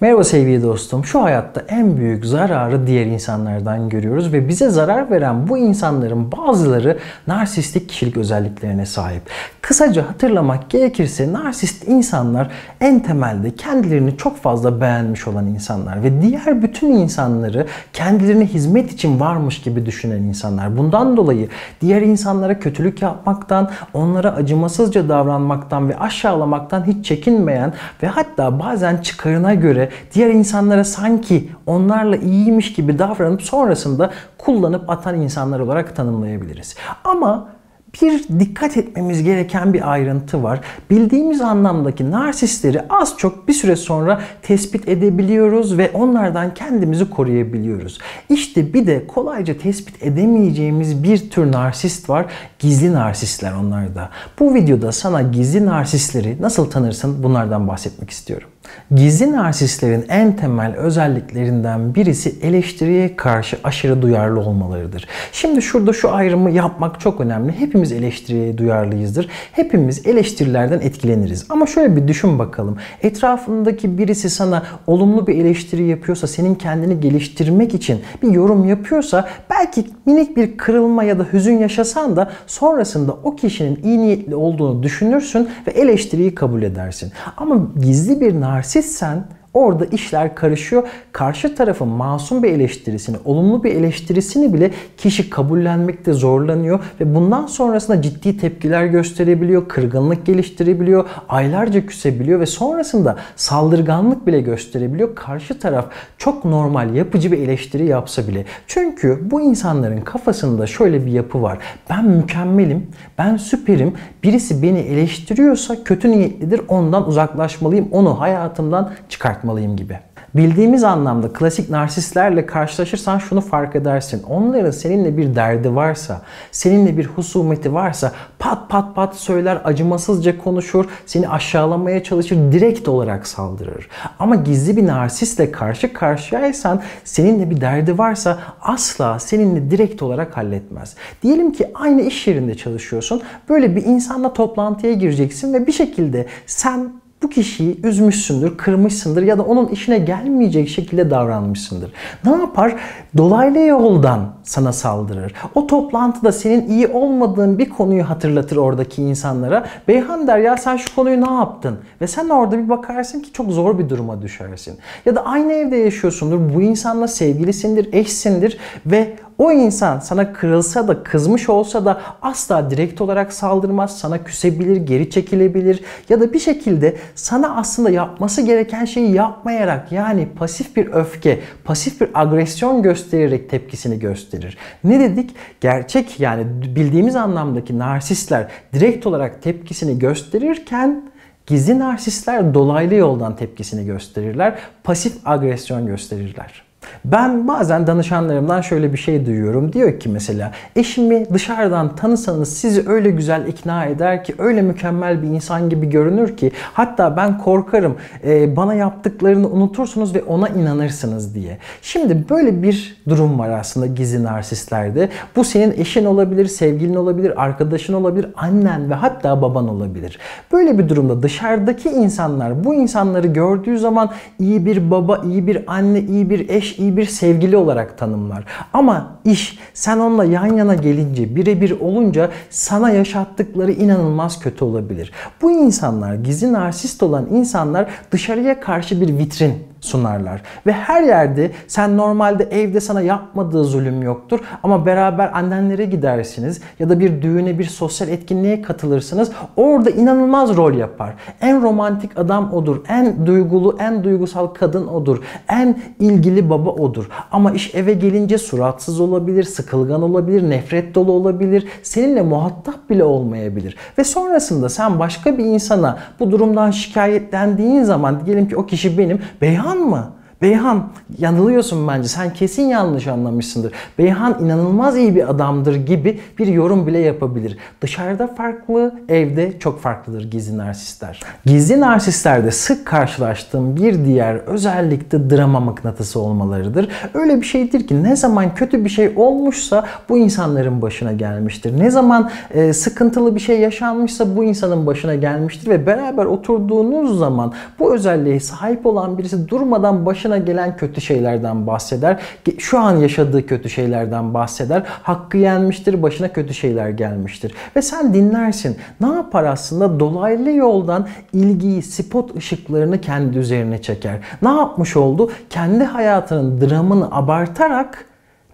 Merhaba sevgili dostum. Şu hayatta en büyük zararı diğer insanlardan görüyoruz ve bize zarar veren bu insanların bazıları narsistik kişilik özelliklerine sahip. Kısaca hatırlamak gerekirse narsist insanlar en temelde kendilerini çok fazla beğenmiş olan insanlar ve diğer bütün insanları kendilerine hizmet için varmış gibi düşünen insanlar. Bundan dolayı diğer insanlara kötülük yapmaktan, onlara acımasızca davranmaktan ve aşağılamaktan hiç çekinmeyen ve hatta bazen çıkarına göre diğer insanlara sanki onlarla iyiymiş gibi davranıp sonrasında kullanıp atan insanlar olarak tanımlayabiliriz. Ama bir dikkat etmemiz gereken bir ayrıntı var. Bildiğimiz anlamdaki narsistleri az çok bir süre sonra tespit edebiliyoruz ve onlardan kendimizi koruyabiliyoruz. İşte bir de kolayca tespit edemeyeceğimiz bir tür narsist var. Gizli narsistler onlar da. Bu videoda sana gizli narsistleri nasıl tanırsın bunlardan bahsetmek istiyorum. Gizli narsistlerin en temel özelliklerinden birisi eleştiriye karşı aşırı duyarlı olmalarıdır. Şimdi şurada şu ayrımı yapmak çok önemli. Hepimiz eleştiriye duyarlıyızdır. Hepimiz eleştirilerden etkileniriz. Ama şöyle bir düşün bakalım. Etrafındaki birisi sana olumlu bir eleştiri yapıyorsa, senin kendini geliştirmek için bir yorum yapıyorsa belki minik bir kırılma ya da hüzün yaşasan da sonrasında o kişinin iyi niyetli olduğunu düşünürsün ve eleştiriyi kabul edersin. Ama gizli bir narsist narsistsen Orada işler karışıyor. Karşı tarafın masum bir eleştirisini, olumlu bir eleştirisini bile kişi kabullenmekte zorlanıyor ve bundan sonrasında ciddi tepkiler gösterebiliyor, kırgınlık geliştirebiliyor, aylarca küsebiliyor ve sonrasında saldırganlık bile gösterebiliyor. Karşı taraf çok normal, yapıcı bir eleştiri yapsa bile. Çünkü bu insanların kafasında şöyle bir yapı var. Ben mükemmelim, ben süperim. Birisi beni eleştiriyorsa kötü niyetlidir. Ondan uzaklaşmalıyım. Onu hayatımdan çıkartmalıyım yapmalıyım gibi. Bildiğimiz anlamda klasik narsistlerle karşılaşırsan şunu fark edersin. Onların seninle bir derdi varsa, seninle bir husumeti varsa pat pat pat söyler, acımasızca konuşur, seni aşağılamaya çalışır, direkt olarak saldırır. Ama gizli bir narsistle karşı karşıyaysan, seninle bir derdi varsa asla seninle direkt olarak halletmez. Diyelim ki aynı iş yerinde çalışıyorsun. Böyle bir insanla toplantıya gireceksin ve bir şekilde sen bu kişiyi üzmüşsündür, kırmışsındır ya da onun işine gelmeyecek şekilde davranmışsındır. Ne yapar? Dolaylı yoldan sana saldırır. O toplantıda senin iyi olmadığın bir konuyu hatırlatır oradaki insanlara. Beyhan der ya sen şu konuyu ne yaptın? Ve sen orada bir bakarsın ki çok zor bir duruma düşersin. Ya da aynı evde yaşıyorsundur. Bu insanla sevgilisindir, eşsindir ve o insan sana kırılsa da kızmış olsa da asla direkt olarak saldırmaz. Sana küsebilir, geri çekilebilir ya da bir şekilde sana aslında yapması gereken şeyi yapmayarak yani pasif bir öfke, pasif bir agresyon göstererek tepkisini gösterir. Ne dedik? Gerçek yani bildiğimiz anlamdaki narsistler direkt olarak tepkisini gösterirken gizli narsistler dolaylı yoldan tepkisini gösterirler. Pasif agresyon gösterirler. Ben bazen danışanlarımdan şöyle bir şey duyuyorum. Diyor ki mesela eşimi dışarıdan tanısanız sizi öyle güzel ikna eder ki öyle mükemmel bir insan gibi görünür ki hatta ben korkarım e, bana yaptıklarını unutursunuz ve ona inanırsınız diye. Şimdi böyle bir durum var aslında gizli narsistlerde. Bu senin eşin olabilir, sevgilin olabilir, arkadaşın olabilir, annen ve hatta baban olabilir. Böyle bir durumda dışarıdaki insanlar bu insanları gördüğü zaman iyi bir baba, iyi bir anne, iyi bir eş, iyi bir sevgili olarak tanımlar. Ama iş sen onunla yan yana gelince, birebir olunca sana yaşattıkları inanılmaz kötü olabilir. Bu insanlar, gizli narsist olan insanlar dışarıya karşı bir vitrin sunarlar. Ve her yerde sen normalde evde sana yapmadığı zulüm yoktur ama beraber annenlere gidersiniz ya da bir düğüne bir sosyal etkinliğe katılırsınız. Orada inanılmaz rol yapar. En romantik adam odur. En duygulu, en duygusal kadın odur. En ilgili baba odur. Ama iş eve gelince suratsız olabilir, sıkılgan olabilir, nefret dolu olabilir. Seninle muhatap bile olmayabilir. Ve sonrasında sen başka bir insana bu durumdan şikayetlendiğin zaman diyelim ki o kişi benim Beyhan mı? Beyhan yanılıyorsun bence. Sen kesin yanlış anlamışsındır. Beyhan inanılmaz iyi bir adamdır gibi bir yorum bile yapabilir. Dışarıda farklı, evde çok farklıdır gizli narsistler. Gizli narsistlerde sık karşılaştığım bir diğer özellik de drama mıknatısı olmalarıdır. Öyle bir şeydir ki ne zaman kötü bir şey olmuşsa bu insanların başına gelmiştir. Ne zaman e, sıkıntılı bir şey yaşanmışsa bu insanın başına gelmiştir ve beraber oturduğunuz zaman bu özelliğe sahip olan birisi durmadan başına gelen kötü şeylerden bahseder. Şu an yaşadığı kötü şeylerden bahseder. Hakkı yenmiştir, başına kötü şeyler gelmiştir. Ve sen dinlersin. Ne yapar aslında? Dolaylı yoldan ilgiyi, spot ışıklarını kendi üzerine çeker. Ne yapmış oldu? Kendi hayatının dramını abartarak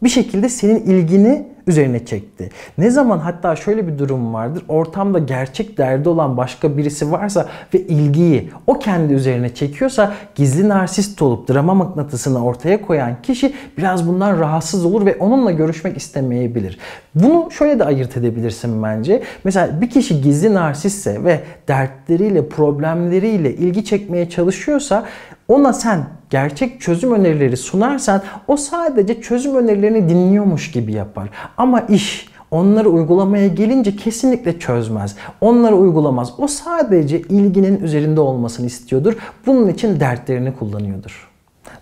bir şekilde senin ilgini üzerine çekti. Ne zaman hatta şöyle bir durum vardır. Ortamda gerçek derdi olan başka birisi varsa ve ilgiyi o kendi üzerine çekiyorsa gizli narsist olup drama mıknatısını ortaya koyan kişi biraz bundan rahatsız olur ve onunla görüşmek istemeyebilir. Bunu şöyle de ayırt edebilirsin bence. Mesela bir kişi gizli narsistse ve dertleriyle, problemleriyle ilgi çekmeye çalışıyorsa ona sen gerçek çözüm önerileri sunarsan o sadece çözüm önerilerini dinliyormuş gibi yapar. Ama iş onları uygulamaya gelince kesinlikle çözmez. Onları uygulamaz. O sadece ilginin üzerinde olmasını istiyordur. Bunun için dertlerini kullanıyordur.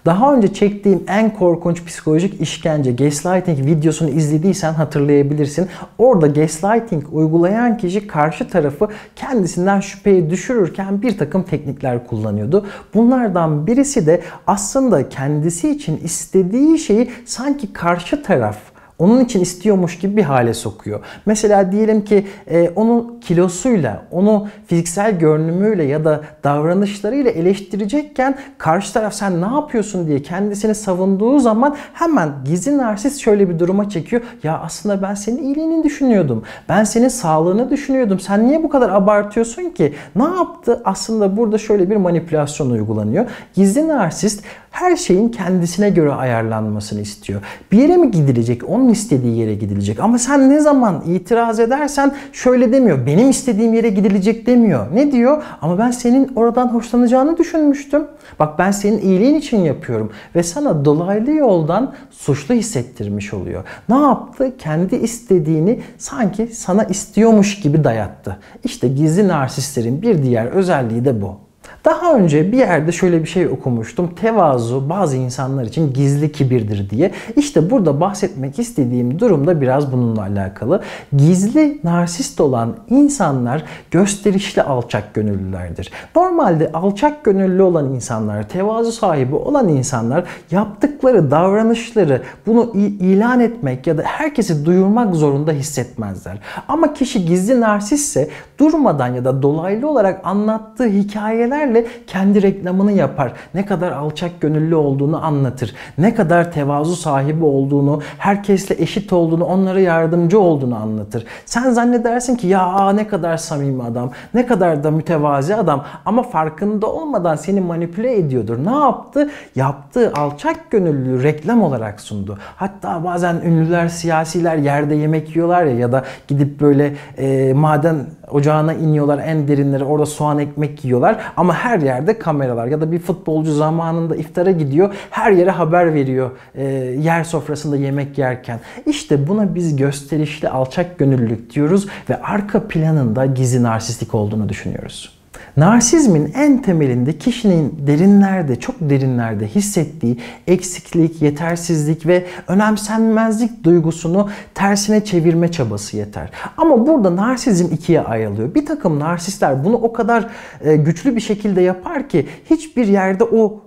Daha önce çektiğim en korkunç psikolojik işkence gaslighting videosunu izlediysen hatırlayabilirsin. Orada gaslighting uygulayan kişi karşı tarafı kendisinden şüpheye düşürürken bir takım teknikler kullanıyordu. Bunlardan birisi de aslında kendisi için istediği şeyi sanki karşı taraf onun için istiyormuş gibi bir hale sokuyor. Mesela diyelim ki e, onun kilosuyla, onu fiziksel görünümüyle ya da davranışlarıyla eleştirecekken karşı taraf sen ne yapıyorsun diye kendisini savunduğu zaman hemen gizli narsist şöyle bir duruma çekiyor. Ya aslında ben senin iyiliğini düşünüyordum. Ben senin sağlığını düşünüyordum. Sen niye bu kadar abartıyorsun ki? Ne yaptı? Aslında burada şöyle bir manipülasyon uygulanıyor. Gizli narsist her şeyin kendisine göre ayarlanmasını istiyor. Bir yere mi gidilecek? Onun istediği yere gidilecek. Ama sen ne zaman itiraz edersen şöyle demiyor. Benim istediğim yere gidilecek demiyor. Ne diyor? Ama ben senin oradan hoşlanacağını düşünmüştüm. Bak ben senin iyiliğin için yapıyorum. Ve sana dolaylı yoldan suçlu hissettirmiş oluyor. Ne yaptı? Kendi istediğini sanki sana istiyormuş gibi dayattı. İşte gizli narsistlerin bir diğer özelliği de bu. Daha önce bir yerde şöyle bir şey okumuştum. Tevazu bazı insanlar için gizli kibirdir diye. İşte burada bahsetmek istediğim durum da biraz bununla alakalı. Gizli narsist olan insanlar gösterişli alçak gönüllülerdir. Normalde alçak gönüllü olan insanlar, tevazu sahibi olan insanlar yaptıkları davranışları bunu ilan etmek ya da herkesi duyurmak zorunda hissetmezler. Ama kişi gizli narsistse durmadan ya da dolaylı olarak anlattığı hikayelerle sözlerle kendi reklamını yapar. Ne kadar alçak gönüllü olduğunu anlatır. Ne kadar tevazu sahibi olduğunu, herkesle eşit olduğunu, onlara yardımcı olduğunu anlatır. Sen zannedersin ki ya ne kadar samimi adam, ne kadar da mütevazi adam ama farkında olmadan seni manipüle ediyordur. Ne yaptı? Yaptığı alçak gönüllü reklam olarak sundu. Hatta bazen ünlüler, siyasiler yerde yemek yiyorlar ya ya da gidip böyle e, maden ocağına iniyorlar en derinlere orada soğan ekmek yiyorlar ama her yerde kameralar ya da bir futbolcu zamanında iftara gidiyor her yere haber veriyor e, yer sofrasında yemek yerken. İşte buna biz gösterişli alçak gönüllülük diyoruz ve arka planında gizli narsistik olduğunu düşünüyoruz. Narsizmin en temelinde kişinin derinlerde, çok derinlerde hissettiği eksiklik, yetersizlik ve önemsenmezlik duygusunu tersine çevirme çabası yeter. Ama burada narsizm ikiye ayrılıyor. Bir takım narsistler bunu o kadar e, güçlü bir şekilde yapar ki hiçbir yerde o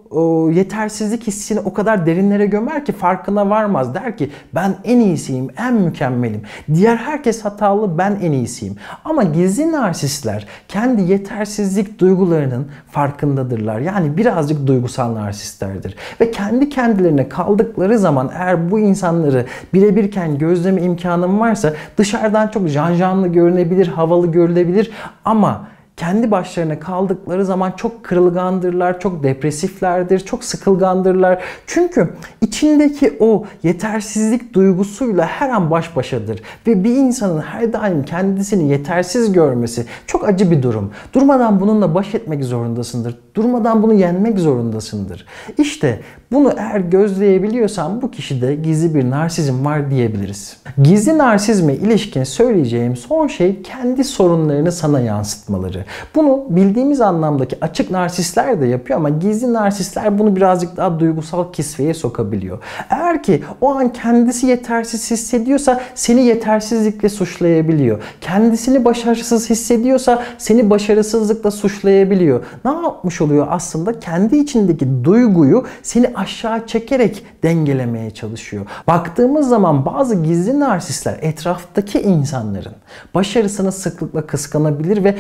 yetersizlik hissini o kadar derinlere gömer ki farkına varmaz. Der ki ben en iyisiyim, en mükemmelim. Diğer herkes hatalı, ben en iyisiyim. Ama gizli narsistler kendi yetersizlik duygularının farkındadırlar. Yani birazcık duygusal narsistlerdir. Ve kendi kendilerine kaldıkları zaman eğer bu insanları birebirken gözleme imkanım varsa dışarıdan çok janjanlı görünebilir, havalı görülebilir ama kendi başlarına kaldıkları zaman çok kırılgandırlar, çok depresiflerdir, çok sıkılgandırlar. Çünkü içindeki o yetersizlik duygusuyla her an baş başadır. Ve bir insanın her daim kendisini yetersiz görmesi çok acı bir durum. Durmadan bununla baş etmek zorundasındır. Durmadan bunu yenmek zorundasındır. İşte bunu eğer gözleyebiliyorsan bu kişide gizli bir narsizm var diyebiliriz. Gizli narsizme ilişkin söyleyeceğim son şey kendi sorunlarını sana yansıtmaları. Bunu bildiğimiz anlamdaki açık narsistler de yapıyor ama gizli narsistler bunu birazcık daha duygusal kisveye sokabiliyor. Eğer ki o an kendisi yetersiz hissediyorsa seni yetersizlikle suçlayabiliyor. Kendisini başarısız hissediyorsa seni başarısızlıkla suçlayabiliyor. Ne yapmış oluyor aslında? Kendi içindeki duyguyu seni aşağı çekerek dengelemeye çalışıyor. Baktığımız zaman bazı gizli narsistler etraftaki insanların başarısını sıklıkla kıskanabilir ve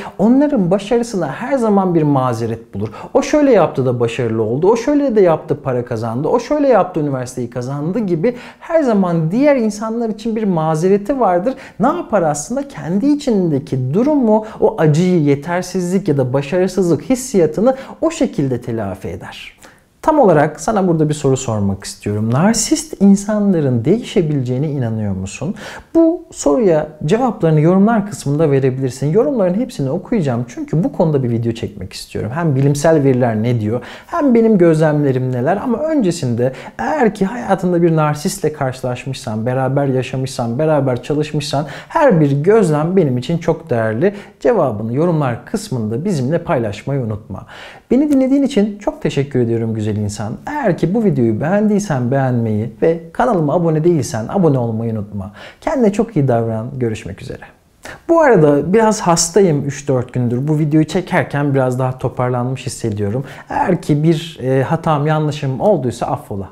onların başarısına her zaman bir mazeret bulur. O şöyle yaptı da başarılı oldu. O şöyle de yaptı para kazandı. O şöyle yaptı üniversiteyi kazandı gibi her zaman diğer insanlar için bir mazereti vardır. Ne yapar aslında? Kendi içindeki durumu, o acıyı, yetersizlik ya da başarısızlık hissiyatını o şekilde telafi eder. Tam olarak sana burada bir soru sormak istiyorum. Narsist insanların değişebileceğine inanıyor musun? Bu soruya cevaplarını yorumlar kısmında verebilirsin. Yorumların hepsini okuyacağım çünkü bu konuda bir video çekmek istiyorum. Hem bilimsel veriler ne diyor hem benim gözlemlerim neler ama öncesinde eğer ki hayatında bir narsistle karşılaşmışsan, beraber yaşamışsan, beraber çalışmışsan her bir gözlem benim için çok değerli. Cevabını yorumlar kısmında bizimle paylaşmayı unutma. Beni dinlediğin için çok teşekkür ediyorum güzel insan. Eğer ki bu videoyu beğendiysen beğenmeyi ve kanalıma abone değilsen abone olmayı unutma. Kendine iyi davran. Görüşmek üzere. Bu arada biraz hastayım 3-4 gündür. Bu videoyu çekerken biraz daha toparlanmış hissediyorum. Eğer ki bir e, hatam yanlışım olduysa affola.